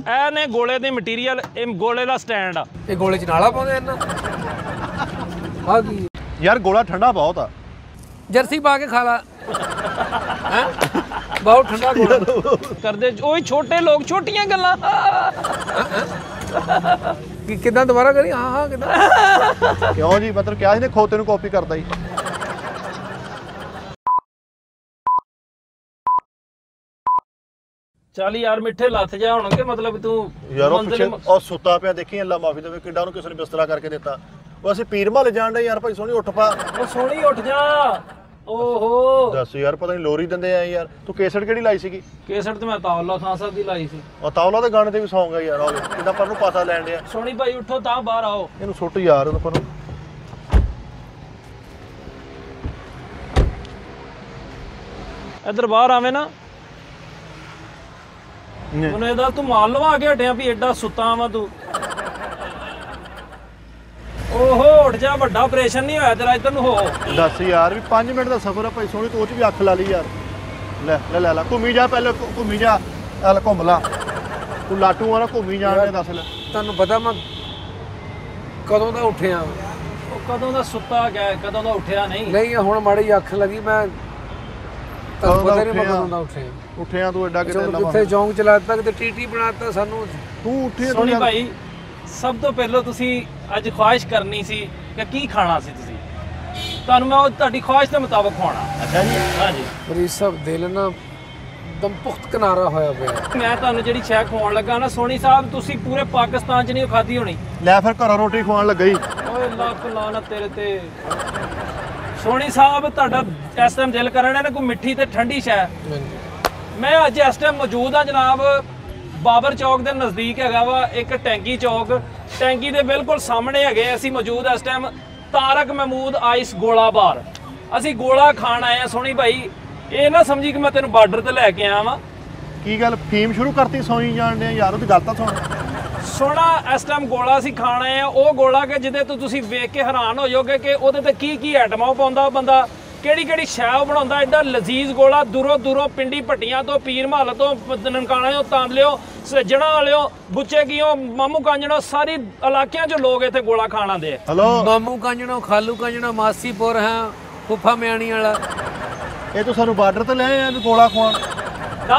ਇਹ ਨੇ ਗੋਲੇ ਦੇ ਮਟੀਰੀਅਲ ਇਹ ਗੋਲੇ ਦਾ ਸਟੈਂਡ ਆ। ਇਹ ਗੋਲੇ ਚ ਨਾਲਾ ਪਾਉਂਦੇ ਇਹਨਾਂ? ਆ ਕੀ? ਯਾਰ ਗੋਲਾ ਠੰਡਾ ਬਹੁਤ ਆ। ਜਰਸੀ ਪਾ ਕੇ ਖਾ ਲਾ। ਹੈ? ਬਹੁਤ ਠੰਡਾ ਗੋਲਾ। ਕਰਦੇ ਉਹੀ ਛੋਟੇ ਲੋਕ ਛੋਟੀਆਂ ਗੱਲਾਂ। ਕਿ ਕਿਦਾਂ ਦੁਬਾਰਾ ਕਰੀ? ਹਾਂ ਹਾਂ ਕਿਦਾਂ? ਕਿਉਂ ਜੀ? ਮਤਲਬ ਕਿਹਾ ਸੀ ਨੇ ਖੋਤੇ ਨੂੰ ਕਾਪੀ ਕਰਦਾ ਜੀ ਚੱਲ ਯਾਰ ਮਿੱਠੇ ਲੱਥ ਜਾ ਹੋਣਗੇ ਮਤਲਬ ਤੂੰ ਯਾਰ ਉਹ ਪਿੱਛੇ ਉਹ ਸੁੱਤਾ ਪਿਆ ਦੇਖੀ ਅੱਲਾ ਮਾਫੀ ਦੇਵੇ ਕਿੱਡਾ ਉਹਨੂੰ ਕਿਸੇ ਨੇ ਬਿਸਤਰਾ ਕਰਕੇ ਦਿੱਤਾ। ਉਹ ਅਸੀਂ ਪੀਰ ਮਹੱਲੇ ਜਾਣ ਦੇ ਯਾਰ ਭਾਈ ਸੋਹਣੀ ਉੱਠ ਪਾ। ਉਹ ਸੋਹਣੀ ਉੱਠ ਜਾ। ਓਹੋ। ਦੱਸ ਯਾਰ ਪਤਾ ਨਹੀਂ ਲੋਰੀ ਦਿੰਦੇ ਆ ਯਾਰ। ਤੂੰ ਕੇਸਟ ਕਿਹੜੀ ਲਾਈ ਸੀਗੀ? ਕੇਸਟ ਤੇ ਮੈਂ ਤਾਉਲਾ ਖਾਨ ਸਾਹਿਬ ਦੀ ਲਾਈ ਸੀ। ਉਹ ਤਾਵਲਾ ਦੇ ਗਾਣੇ ਤੇ ਵੀ ਸੌਂਗ ਆ ਯਾਰ ਉਹ ਕਿੱਦਾਂ ਪਰ ਨੂੰ ਪਤਾ ਲੈਣ ਡਿਆ ਸੋਹਣੀ ਭਾਈ ਉੱਠੋ ਤਾਂ ਬਾਹਰ ਆਓ। ਇਹਨੂੰ ਸੁੱਟ ਯਾਰ ਉਹਨੂੰ ਪਰ ਨੂੰ ਇੱਧਰ ਬਾਹਰ ਆਵੇਂ ਨਾ। ਉਹਨੇ ਇਹਦਾ ਤੂੰ ਮਾਲ ਲਵਾ ਕੇ ਹਟਿਆ ਵੀ ਐਡਾ ਸੁੱਤਾ ਵਾ ਤੂੰ। ਓਹੋ ਉੱਠ ਜਾ ਵੱਡਾ ਆਪਰੇਸ਼ਨ ਨਹੀਂ ਹੋਇਆ ਤੇਰਾ ਇੱਧਰ ਨੂੰ ਹੋ। ਦੱਸ ਯਾਰ ਵੀ 5 ਮਿੰਟ ਦਾ ਸਫ਼ਰ ਆ ਭਾਈ ਸੋਹਣੀ ਤੂੰ ਉਹ ਚ ਵੀ ਅੱਖ ਲਾ ਲਈ ਯਾਰ। ਲੈ ਲੈ ਲੈ ਲੈ ਘੁੰਮੀ ਜਾ ਪਹਿਲੇ ਘੁ- ਘੁੰਮੀ ਜਾ। ਚੱਲ ਘੁੰਮ ਲਾ। ਤੂੰ ਲਾਟੂ ਆ ਨਾ ਘੁੰਮੀ ਜਾਣ ਦੇ ਦੱਸ ਲੈ। ਤੁਹਾਨੂੰ ਪਤਾ ਮੈਂ ਕਦੋਂ ਦਾ ਉੱਠਿਆ? ਉਹ ਕਦੋਂ ਦਾ ਸੁੱਤਾ ਗਿਆ ਕਦੋਂ ਦਾ ਉੱਠਿਆ ਨਹੀਂ। ਨਹੀਂ ਹੁਣ ਮਾੜੀ ਅੱਖ ਲੱਗੀ ਮੈਂ ਤੁਹਾਨੂੰ ਪਤਾ ਨਹੀਂ ਮੈਂ ਉੱਠਿਆ? ਕਦੋਂ ਦਾ ਉੱਠਿਆ ਉੱਠਿਆ ਤੂੰ ਐਡਾ ਕਿਤੇ ਚਲੋ ਲੰਮਾ ਜਿੱਥੇ ਚੌਂਕ ਚਲਾਤਾ ਕਿਤੇ ਟੀਟੀ ਬਣਾਤਾ ਸਾਨੂੰ। ਤੂੰ ਉੱਠਿਆ ਤੂੰ ਸੋਨੀ ਯਾਰ ਭਾਈ ਸਭ ਤੋਂ ਪਹਿਲਾਂ ਤੁਸੀਂ ਅੱਜ ਖੁਆਇਸ਼ ਕਰਨੀ ਸੀ ਕਿ ਕੀ ਖਾਣਾ ਸੀ ਤੁਸੀਂ? ਤੁਹਾਨੂੰ ਮੈਂ ਉਹ ਤੁਹਾਡੀ ਖੁਆਇਸ਼ ਦੇ ਮੁਤਾਬਕ ਖਵਾਉਣਾ। ਅੱਛਾ ਜੀ। ਹਾਂਜੀ। ਮੇਰੀ ਸਭ ਦਿਲ ਨਾ ਦਮ ਪੁਖਤ ਕਿਨਾਰਾ ਹੋਇਆ ਪਿਆ। ਮੈਂ ਤੁਹਾਨੂੰ ਜਿਹੜੀ ਸ਼ੈ ਖਵਾਉਣ ਲੱਗਾ ਨਾ ਸੋਨੀ ਸਾਹਿਬ ਤੁਸੀਂ ਪੂਰੇ ਪਾਕਿਸਤਾਨ 'ਚ ਨਹੀਂ ਖਾਧੀ ਹੋਣੀ। ਲੈ ਫਿਰ ਘਰੋਂ ਰੋਟੀ ਖਵਾਉਣ ਲੱਗਾ ਹੀ ਓਏ ਲੱਖ ਲਾਨਤ ਤੇਰੇ ਤੇ। ਸੋਨੀ ਸਾਹਿਬ, ਤੁਹਾਡਾ ਇਸ ਟਾਈਮ ਦਿਲ ਕਰਨ ਹੈ ਨਾ ਕੋਈ ਮਿੱਠੀ ਤੇ ਠੰਡੀ ਸ਼ੈ। ਮੈਂ ਅੱਜ ਇਸ ਟਾਈਮ ਮੌਜੂਦ ਹਾਂ ਜਨਾਬ ਬਾਬਰ ਚੌਕ ਦੇ ਨਜ਼ਦੀਕ ਹੈਗਾ ਵਾ, ਇੱਕ ਟੈਂਕੀ ਚੌਕ। ਟੈਂਕੀ ਦੇ ਬਿਲਕੁਲ ਸਾਹਮਣੇ ਹੈਗੇ, ਅਸੀਂ ਮੌਜੂਦ ਇਸ ਟਾਈਮ ਤਾਰਕ ਮਹਿਮੂਦ ਆਈਸ ਗੋਲਾ ਬਾਰ। ਅਸੀਂ ਗੋਲਾ ਖਾਣ ਆਏ ਆ ਸੋਹਣੀ ਭਾਈ। ਇਹ ਨਾ ਸਮਝੀ ਕਿ ਮੈਂ ਤੈਨੂੰ ਬਾਰਡਰ ਤੇ ਲੈ ਕੇ ਆਇਆ ਵਾਂ ਕੀ ਗੱਲ ਫੀਮ ਸ਼ੁਰੂ ਕਰਤੀ ਸੌਈ ਜਾਣ ਦੇ ਯਾਰ, ਉਹਦੀ ਗੱਲ ਤਾਂ ਸੁਣ। ਸੋਹਣਾ ਇਸ ਟਾਈਮ ਗੋਲਾ ਅਸੀਂ ਖਾਣਾ ਹੈ। ਉਹ ਗੋਲਾ ਕਿ ਜਿਹਦੇ ਤੋਂ ਤੁਸੀਂ ਵੇਖ ਕੇ ਹੈਰਾਨ ਹੋ ਜਾਓਗੇ ਕਿ ਉਹਦੇ ਤੇ ਕੀ ਕੀ ਆਈਟਮਾਂ ਉਹ ਪਾਉਂਦਾ ਬੰਦਾ ਕਿਹੜੀ ਕਿਹੜੀ ਸ਼ੈ ਉਹ ਬਣਾਉਂਦਾ ਐਡਾ ਲਜ਼ੀਜ਼ ਗੋਲਾ ਦੂਰੋਂ ਦੂਰੋਂ ਪਿੰਡੀ ਭੱਟੀਆਂ ਤੋਂ ਪੀਰ ਮਹੱਲ ਤੋਂ ਨਨਕਾਣਾ ਤੋਂ ਤਾਂਦਲਿਓ ਸੱਜਣਾ ਵਾਲਿਓ ਬੁੱਚੇ ਕੀਓ ਮਾਮੂ ਕਾਂਜਣੋ ਸਾਰੀ ਇਲਾਕਿਆਂ 'ਚੋਂ ਲੋਕ ਇੱਥੇ ਗੋਲਾ ਖਾਣ ਆਉਂਦੇ ਆ। ਹਲੋ ਮਾਮੂ ਕਾਂਜਣੋ ਖਾਲੂ ਕਾਂਜਣੋ ਮਾਸੀਪੁਰ ਹਾਂ ਫੁੱਫਾ ਮਿਆਣੀ ਵਾਲਾ। ਇਹ ਤੂੰ ਸਾਨੂੰ ਬਾਰਡਰ ਤੇ ਲੈ ਵੀ ਗੋਲਾ ਖਵਾਉਣ।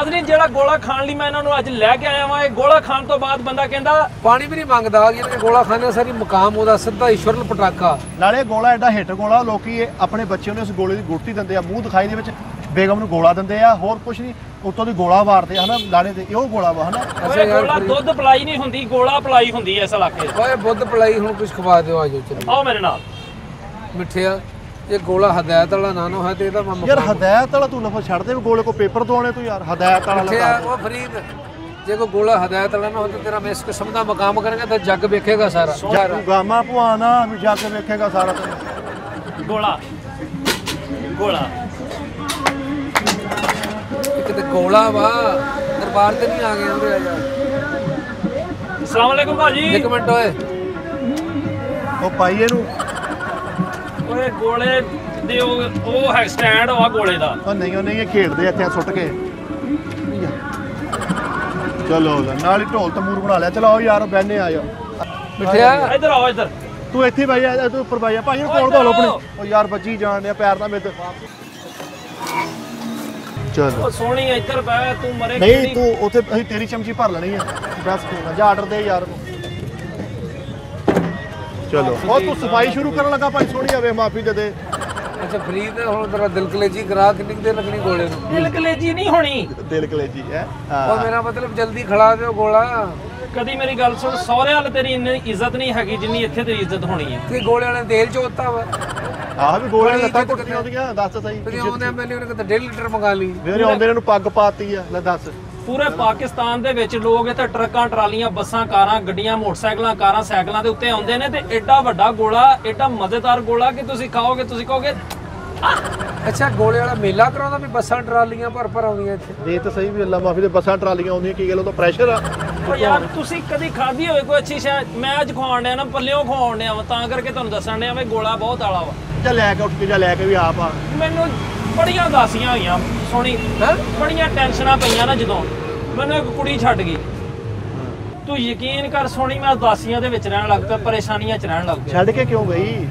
ਨਹੀਂ ਜਿਹੜਾ ਗੋਲਾ ਖਾਣ ਲਈ ਮੈਂ ਇਹਨਾਂ ਨੂੰ ਅੱਜ ਲੈ ਕੇ ਆਇਆ ਵਾਂ ਇਹ ਗੋਲਾ ਖਾਣ ਤੋਂ ਬਾਅਦ ਬੰਦਾ ਕਹਿੰਦਾ ਪਾਣੀ ਵੀ ਨਹੀਂ ਮੰਗਦਾ ਜਿਹਨੇ ਗੋਲਾ ਖਾਣਾ ਸਾਰੀ ਮਕਾਮ ਉਹਦਾ ਸਿੱਧਾ ਈਸ਼ਵਰ ਨੂੰ ਪਟਾਕਾ। ਨਾਲੇ ਗੋਲਾ ਐਡਾ ਹਿੱਟ ਗੋਲਾ ਲੋਕੀ ਇਹ ਆਪਣੇ ਬੱਚਿਆਂ ਨੂੰ ਇਸ ਗੋਲੇ ਦੀ ਗੁੜਤੀ ਦਿੰਦੇ ਆ ਮੂੰਹ ਦਿਖਾਈ ਦੇ ਵਿੱਚ ਬੇਗਮ ਨੂੰ ਗੋਲਾ ਦਿੰਦੇ ਆ ਹੋਰ ਕੁਝ ਨਹੀਂ ਉੱਤੋਂ ਦੀ ਗੋਲਾ ਮਾਰਦੇ ਆ ਹਨਾ ਲਾੜੇ ਤੇ ਇਹ ਗੋਲਾ ਵਾ ਹਨਾ। ਓਏ ਗੋਲਾ ਦੁੱਧ ਪਲਾਈ ਨਹੀਂ ਹੁੰਦੀ ਗੋਲਾ ਪਲਾਈ ਹੁੰਦੀ ਐ ਇਸ ਇਲਾਕੇ ਓਏ ਬੁੱਧ ਪਲਾਈ ਹੁਣ ਕੁਝ ਖਵਾ ਦਿਓ ਆਜੋ ਚਲੋ ਆਓ ਮੇਰੇ ਨਾਲ। ਮਿੱਠਿਆ ਇਹ ਗੋਲਾ ਹਦਾਇਤ ਵਾਲਾ ਨਾ ਨਾ ਹੋਇਆ ਤੇ ਇਹਦਾ ਮੈਂ ਯਾਰ ਹਦਾਇਤ ਵਾਲਾ ਤੂੰ ਲਫ਼ਜ਼ ਛੱਡ ਦੇ ਵੀ ਗੋਲੇ ਕੋ ਪੇਪਰ ਦਵਾਉਣੇ ਤੂੰ ਯਾਰ ਹਦਾਇਤ ਵਾਲਾ ਲਗਾ ਉਹ ਫਰੀਦ ਜੇ ਕੋ ਗੋਲਾ ਹਦਾਇਤ ਵਾਲਾ ਨਾ ਹੋ ਤੇ ਤੇਰਾ ਮੈਂ ਇਸ ਕਿਸਮ ਦਾ ਮਕਾਮ ਕਰਾਂਗਾ ਤਾਂ ਜੱਗ ਵੇਖੇਗਾ ਸਾਰਾ। ਜਾ ਤੂੰ ਗਾਮਾ ਭਵਾਨਾ ਵੀ ਜਾ ਕੇ ਵੇਖੇਗਾ ਸਾਰਾ ਤੈਨੂੰ। ਗੋਲਾ। ਗੋਲਾ। ਇੱਕ ਤੇ ਗੋਲਾ ਵਾ ਦਰਬਾਰ ਤੇ ਨਹੀਂ ਆ ਗਏ ਉਹਦੇ ਆ ਜਾ ਅਸਲਾਮ ਵਾਲੇਕੁਮ ਭਾਜੀ। ਇੱਕ ਮਿੰਟ ਓਏ। ਉਹ ਪਾਈ ਇਹਨੂੰ। ਓਏ ਗੋਲੇ ਦੇ ਉਹ ਉਹ ਹੈ ਸਟੈਂਡ ਆ ਗੋਲੇ ਦਾ। ਉਹ ਨਹੀਂ ਉਹ ਨਹੀਂ ਇਹ ਖੇਡਦੇ ਇੱਥੇ ਸੁੱਟ ਕੇ। ਚਲੋ ਨਾਲ ਹੀ ਢੋਲ ਤਮੂਰ ਬਣਾ ਲਿਆ। ਚਲੋ ਆਓ ਯਾਰ ਬੈਨੇ ਆਇਓ ਮਿੱਠਿਆ ਇੱਧਰ ਆਓ ਇੱਧਰ। ਤੂੰ ਇੱਥੇ ਭਾਈ ਆ ਤੂੰ ਉੱਪਰ ਭਾਈ ਆ। ਭਾਈ ਨੂੰ ਕੋਲ ਭਾਲੋ ਆਪਣੇ। ਉਹ ਯਾਰ ਬੱਜੀ ਜਾਣ ਡਿਆ ਪੈਰ ਨਾਲ ਮੇਰੇ ਤੇ ਚਲੋ। ਉਹ ਸੋਹਣੀ ਇੱਧਰ ਬੈ ਤੂੰ ਮਰੇ ਨਹੀਂ ਤੂੰ ਉੱਥੇ ਅਸੀਂ ਤੇਰੀ ਚਮਚੀ ਭਰ ਲੈਣੀ ਆ। ਬਸ ਤੂੰ ਜਾ ਆਰਡਰ ਦੇ ਯਾਰ ਨੂੰ। ਚਲੋ। ਉਹ ਤੂੰ ਸਫ਼ਾਈ ਸ਼ੁਰੂ ਕਰਨ ਲੱਗਾ ਭਾਈ ਸੋਹਣੀ ਆਵੇ ਮਾਫੀ ਦੇ ਦੇ। ਅੱਛਾ ਫਰੀਦ ਹੁਣ ਤੇਰਾ ਦਿਲ ਕਲੇਜੀ ਕਰਾ ਕਿੰਨੀ ਦੇਰ ਲੱਗਣੀ ਗੋਲੇ ਨੂੰ? ਦਿਲ ਕਲੇਜੀ ਨਹੀਂ ਹੋਣੀ। ਦਿਲ ਕਲੇਜੀ ਹੈ ਉਹ ਮੇਰਾ ਮਤਲਬ ਜਲਦੀ ਖਿਲਾ ਦਿਓ ਗੋਲਾ। ਕਦੀ ਮੇਰੀ ਗੱਲ ਸੁਣ ਸਹੁਰੇ ਵਾਲ ਤੇਰੀ ਇੰਨੀ ਇੱਜ਼ਤ ਨਹੀਂ ਹੈਗੀ ਜਿੰਨੀ ਇੱਥੇ ਤੇਰੀ ਇੱਜ਼ਤ ਹੋਣੀ ਹੈ। ਕਿ ਗੋਲੇ ਵਾਲੇ ਤੇਲ ਚੋਤਾ ਵਾ। ਆਹ ਵੀ ਗੋਲੇ ਲੱਤਾਂ ਕੁੱਟੀਆਂ ਉਹਦੀਆਂ ਦੱਸ ਤਾਂ ਸਹੀ ਤੇ ਆਉਂਦੇ ਐਮਐਲਏ ਨੇ ਕਿਤੇ 1.5 ਲੀਟਰ ਮੰਗਾ ਲਈ। ਮੇਰੇ ਆਉਂਦੇ ਨੂੰ ਪੱਗ ਪਾਤੀ ਆ ਲੈ ਦੱਸ। ਪੂਰੇ ਪਾਕਿਸਤਾਨ ਦੇ ਵਿੱਚ ਲੋਕ ਇੱਥੇ ਟਰੱਕਾਂ ਟਰਾਲੀਆਂ ਬੱਸਾਂ ਕਾਰਾਂ ਗੱਡੀਆਂ ਮੋਟਰਸਾਈਕਲਾਂ ਕਾਰਾਂ ਸਾਈਕਲਾਂ ਦੇ ਉੱਤੇ ਆਉਂਦੇ ਨੇ ਤੇ ਐਡਾ ਵੱਡਾ ਗੋਲਾ ਐਡਾ ਮਜ਼ੇਦਾਰ ਗੋਲਾ ਕਿ ਤੁਸੀਂ ਖਾਓਗੇ ਤੁਸੀਂ ਕਹੋਗੇ ਅੱਛਾ ਗੋਲੇ ਵਾਲਾ ਮੇਲਾ ਕਰਾਉਂਦਾ ਵੀ ਬੱਸਾਂ ਟਰਾਲੀਆਂ ਭਰ ਭਰ ਆਉਂਦੀਆਂ ਇੱਥੇ? ਦੇ ਤਾਂ ਸਹੀ ਵੀ ਅੱਲਾ ਮਾਫੀ ਦੇ ਬੱਸਾਂ ਟਰਾਲੀਆਂ ਆਉਂਦੀਆਂ ਕੀ ਗੱਲ ਉਹ ਤਾਂ ਪ੍ਰੈਸ਼ਰ ਆ। ਉਹ ਯਾਰ ਤੁਸੀਂ ਕਦੀ ਖਾਧੀ ਹੋਵੇ ਕੋਈ ਅੱਛੀ ਸ਼ੈ ਮੈਂ ਅੱਜ ਖਵਾਉਣ ਡਿਆ ਨਾ ਪੱਲਿਓਂ ਖਵਾਉਣ ਡਿਆ ਵਾਂ ਤਾਂ ਕਰਕੇ ਤੁਹਾਨੂੰ ਦੱਸਣ ਡਿਆ ਵੀ ਗੋਲਾ ਬਹੁਤ ਆਲਾ ਵਾ। ਜਾ ਲੈ ਕੇ ਉੱਠ ਕੇ ਜਾ ਲੈ ਕੇ ਵੀ ਆਪ ਆ। ਮੈਨੂੰ ਬੜੀਆਂ ਉਦਾਸੀਆਂ ਹੋਈਆਂ। ਸੋਣੀ ਹੈਂ? ਬੜੀਆਂ ਟੈਨਸ਼ਨਾਂ ਪਈਆਂ ਨਾ ਜਦੋਂ। ਮੈਨੂੰ ਇੱਕ ਕੁੜੀ ਛੱਡ ਗਈ। ਤੂੰ ਯਕੀਨ ਕਰ ਸੋਣੀ ਮੈਂ ਉਦਾਸੀਆਂ ਦੇ ਵਿੱਚ ਰਹਿਣ ਲੱਗ ਪਿਆ ਪਰੇਸ਼ਾਨੀਆਂ 'ਚ ਰਹਿਣ ਲੱਗ ਪਿਆ। ਛੱਡ ਕੇ ਕਿਉਂ ਗਈ?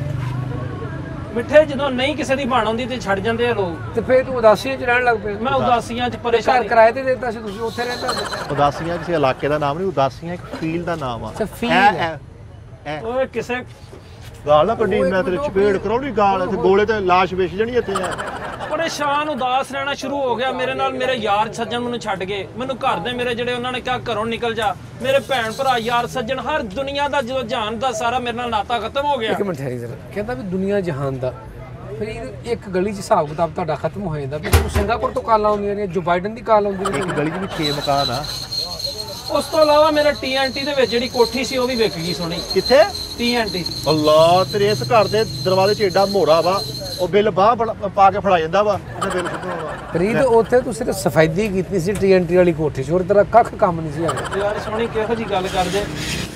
ਮਿੱਠੇ ਜਦੋਂ ਨਹੀਂ ਕਿਸੇ ਦੀ ਬਣ ਹੁੰਦੀ ਤੇ ਛੱਡ ਜਾਂਦੇ ਆ ਲੋਕ। ਤੇ ਫੇਰ ਤੂੰ ਉਦਾਸੀਆਂ 'ਚ ਰਹਿਣ ਲੱਗ ਪਿਆ। ਮੈਂ ਉਦਾਸੀਆਂ 'ਚ ਘਰ ਪਰੇਸ਼ਾਨੀ ਕਿਰਾਏ ਤੇ ਦਿੱਤਾ ਸੀ ਤੁਸੀਂ ਉੱਥੇ ਰਹਿੰਦਾ ਸੀ। ਉਦਾਸੀਆਂ ਕਿਸੇ ਇਲਾਕੇ ਦਾ ਨਾਮ ਨਹੀਂ ਉਦਾਸੀਆਂ ਇੱਕ ਫੀਲ ਦਾ ਨਾਮ ਆ। ਅੱਛਾ, feel ਐ-। ਐ-। ਓਏ ਕਿਸੇ ਗਾਲ ਨਾ ਕੱਢੀ ਮੈਂ ਤੇਰੇ ਚਪੇੜ ਕਰਾਉਣੀ ਗਾਲ ਤੇ ਗੋਲੇ ਤੇ ਲਾਸ਼ ਵੇਚ ਜਣੀ ਇੱਥੇ ਆ ਪਰੇਸ਼ਾਨ ਉਦਾਸ ਰਹਿਣਾ ਸ਼ੁਰੂ ਹੋ ਗਿਆ। ਮੇਰੇ ਨਾਲ ਮੇਰੇ ਯਾਰ ਸੱਜਣ ਮੈਨੂੰ ਛੱਡ ਗਏ। ਮੈਨੂੰ ਘਰ ਦੇ ਮੇਰੇ ਜਿਹੜੇ ਉਹਨਾਂ ਨੇ ਕਿਹਾ ਘਰੋਂ ਨਿਕਲ ਜਾ। ਮੇਰੇ ਭੈਣ ਭਰਾ ਯਾਰ ਸੱਜਣ ਹਰ ਦੁਨੀਆ ਦਾ ਜਦੋਂ ਜਾਣ ਦਾ ਸਾਰਾ ਮੇਰੇ ਨਾਲ ਨਾਤਾ ਖਤਮ ਹੋ ਗਿਆ। ਇੱਕ ਮਿੰਟ ਠਹਿਰੀ ਜ਼ਰਾ ਕਹਿੰਦਾ ਵੀ ਦੁਨੀਆ ਜਹਾਨ ਦਾ। ਫਿਰ ਇੱਕ ਗਲੀ 'ਚ ਹਿਸਾਬ ਕਿਤਾਬ ਤੁਹਾਡਾ ਖਤਮ ਹੋ ਜਾਂਦਾ ਵੀ ਤੁਹਾਨੂੰ ਸਿੰਗਾਪੁਰ ਤੋਂ ਕਾਲਾਂ ਆਉਂਦੀਆਂ ਨੇ ਜੋ ਬਾਈਡਨ ਦੀ ਕਾਲ ਆਉਂਦੀ ਨੇ ਇੱਕ ਗਲੀ 'ਚ ਵੀ 6 ਮਕਾਨ ਆ। ਉਸ ਤੋਂ ਇਲਾਵਾ ਮੇਰੇ ਟੀਐਨਟੀ ਦੇ ਵਿੱਚ ਜਿਹੜੀ ਕੋਠੀ ਸੀ ਉਹ ਵੀ ਵਿਕ ਗਈ ਸੋਣੀ ਕਿੱਥੇ? ਟੀਐਨਟੀ ਅੱਲਾ ਤੇਰੇ ਇਸ ਘਰ ਦੇ ਦਰਵਾਜ਼ੇ 'ਚ ਏਡਾ ਮੋੜਾ ਵਾ ਉਹ ਬਿੱਲ ਬਾਹ ਪਾ ਕੇ ਫੜਾ ਜਾਂਦਾ ਵਾ ਉਹਨੇ ਬਿੱਲ ਸੁੱਟਣਾ ਵਾ ਫਰੀਦ ਉੱਥੇ ਤੂੰ ਸਿਰਫ ਸਫੈਦੀ ਕੀਤੀ ਸੀ ਟੀਐਨਟੀ ਵਾਲੀ ਕੋਠੀ 'ਚ ਹੋਰ ਤੇਰਾ ਕੱਖ ਕੰਮ ਨਹੀਂ ਸੀ ਹੈਗਾ। ਯਾਰ ਸੋਹਣੀ ਕਿਹੋ ਜੀ ਗੱਲ ਕਰਦੇ।